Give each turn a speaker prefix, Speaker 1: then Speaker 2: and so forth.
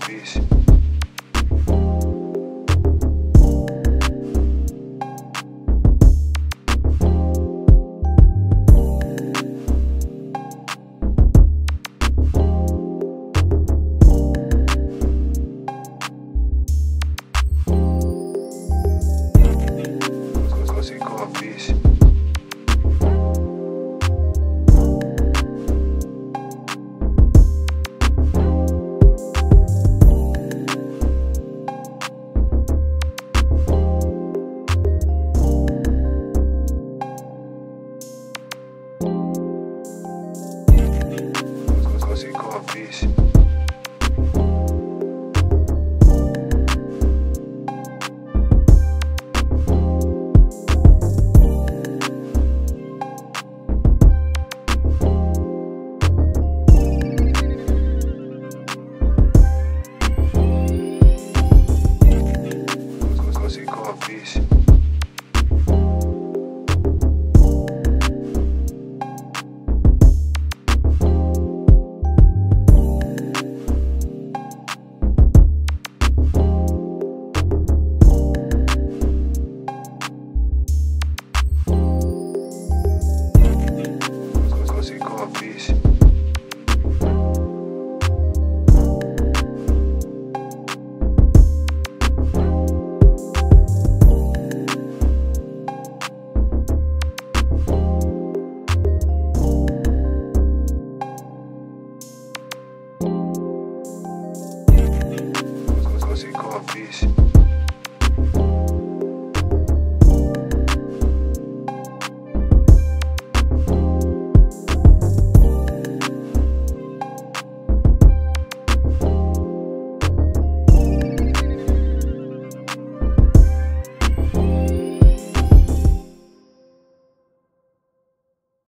Speaker 1: peace. Peace. Office. Office.